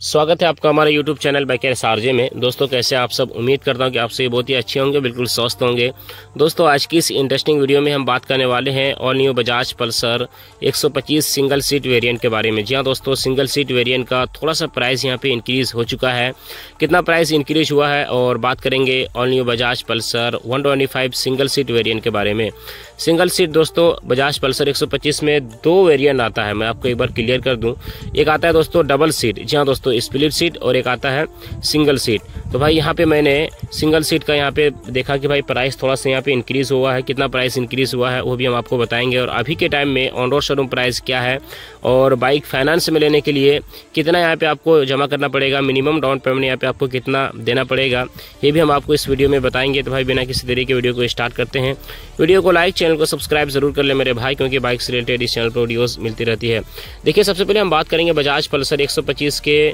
स्वागत है आपका हमारे YouTube चैनल बैकेर सारजे में। दोस्तों, कैसे आप सब? उम्मीद करता हूँ कि आप सभी बहुत ही अच्छे होंगे, बिल्कुल स्वस्थ होंगे। दोस्तों, आज की इस इंटरेस्टिंग वीडियो में हम बात करने वाले हैं all new Bajaj Pulsar 125 single seat variant के बारे में। जी हाँ दोस्तों सिंगल सीट वेरिएंट का थोड़ा सा प्राइस यहाँ पे इंक्रीज हो चुका है। कितना प्राइस इंक्रीज हुआ है और बात करेंगे all new Bajaj Pulsar one single seat variant के बारे में। सिंगल सीट दोस्तों बजाज पल्सर 125 में दो वेरियंट आता है। मैं आपको एक बार क्लियर कर दूँ। एक आता है दोस्तों डबल सीट जी हाँ दोस्तों स्प्लिट सीट और एक आता है सिंगल सीट तो भाई यहाँ पे मैंने सिंगल सीट का यहाँ पे देखा कि भाई प्राइस थोड़ा सा यहाँ पे इंक्रीज हुआ है। कितना प्राइस इंक्रीज हुआ है, वो भी हम आपको बताएँगे। और अभी के टाइम में ऑन रोड शोरूम प्राइस क्या है और बाइक फाइनेंस में लेने के लिए कितना यहाँ पे आपको जमा करना पड़ेगा? मिनिमम डाउन पेमेंट यहाँ पे आपको कितना देना पड़ेगा? ये भी हम आपको इस वीडियो में बताएँगे। तो भाई बिना किसी देरी के वीडियो को स्टार्ट करते हैं। वीडियो को लाइक चैनल को सब्सक्राइब ज़रूर कर ले मेरे भाई, क्योंकि बाइक से रिलेटेड इस चैनल पर वीडियोस मिलती रहती है। देखिए, सबसे पहले हम बात करेंगे बजाज पल्सर 125 के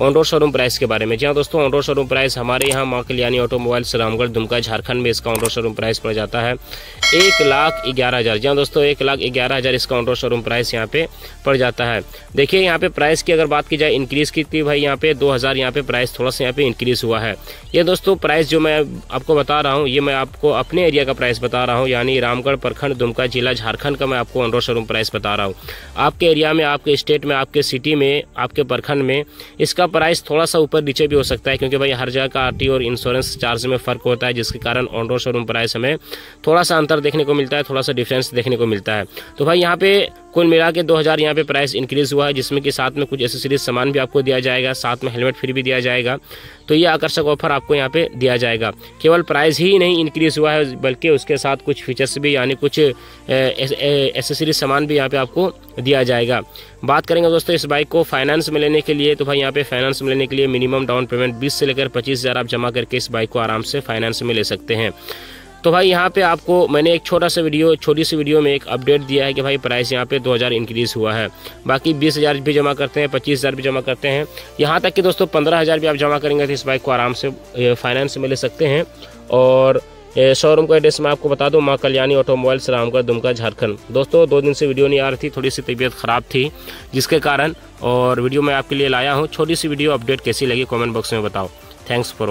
ऑन रोड शोरूम प्राइस के बारे में। जी हाँ दोस्तों ऑन रोड शोरूम प्राइस हमारे यहाँ माँ कल्याणी ऑटोमोबाइल्स रामगढ़ दुमका झारखंड में इसका ऑन रोड शोरूम प्राइस पड़ जाता है एक लाख ग्यारह हज़ार। जी हाँ दोस्तों, एक लाख ग्यारह हज़ार इसका ऑन रोड शोरूम प्राइस यहाँ पे पड़ जाता है। देखिए, यहाँ पे प्राइस की अगर बात की जाए इंक्रीज़ की थी भाई, यहाँ पे दो हज़ार यहाँ पे प्राइस थोड़ा सा यहाँ पे इंक्रीज़ हुआ है। ये दोस्तों, प्राइस जो मैं आपको बता रहा हूँ, ये मैं आपको अपने एरिया का प्राइस बता रहा हूँ, यानी रामगढ़, प्रखंड, दुमका जिला, झारखंड का मैं आपको ऑन रोड शोरूम प्राइस बता रहा हूँ। आपके एरिया में, आपके स्टेट में, आपके सिटी में, आपके प्रखंड में इसका प्राइस थोड़ा सा ऊपर नीचे भी हो सकता है, क्योंकि भाई हर जगह का आरटी और इंश्योरेंस चार्ज में फ़र्क होता है, जिसके कारण ऑन रोड शोरूम प्राइस हमें थोड़ा सा अंतर देखने को मिलता है, थोड़ा सा डिफरेंस देखने को मिलता है। तो भाई यहाँ पे कुल मिला के 2000 यहाँ पे प्राइस इंक्रीज हुआ है, जिसमें कि साथ में कुछ एसेसरीज सामान भी आपको दिया जाएगा, साथ में हेलमेट फ्री भी दिया जाएगा। तो ये आकर्षक ऑफ़र आपको यहाँ पे दिया जाएगा। केवल प्राइस ही नहीं इंक्रीज हुआ है, बल्कि उसके साथ कुछ फीचर्स भी, यानी कुछ एसेसरीज सामान भी यहाँ पर आपको दिया जाएगा। बात करेंगे दोस्तों इस बाइक को फाइनेंस में लेने के लिए तो भाई यहाँ पे फाइनेंस में लेने के लिए मिनिमम डाउन पेमेंट बीस से लेकर पच्चीस हज़ार आप जमा करके इस बाइक को आराम से फाइनेंस में ले सकते हैं। तो भाई यहाँ पे आपको मैंने एक छोटा सा वीडियो छोटी सी वीडियो में एक अपडेट दिया है कि भाई प्राइस यहाँ पे 2000 इंक्रीज़ हुआ है। बाकी बीस हज़ार भी जमा करते हैं, पच्चीस हज़ार भी जमा करते हैं। यहाँ तक कि दोस्तों पंद्रह हज़ार भी आप जमा करेंगे तो इस बाइक को आराम से फाइनेंस में ले सकते हैं। और शोरूम का एड्रेस मैं आपको बता दूँ, माँ कल्याणी ऑटोमोबाइल्स रामगढ़, दुमका, झारखंड। दोस्तों, दो दिन से वीडियो नहीं आ रही थी, थोड़ी सी तबीयत ख़राब थी, जिसके कारण, और वीडियो मैं आपके लिए लाया हूँ। छोटी सी वीडियो अपडेट कैसी लगी कमेंट बॉक्स में बताओ। Thanks for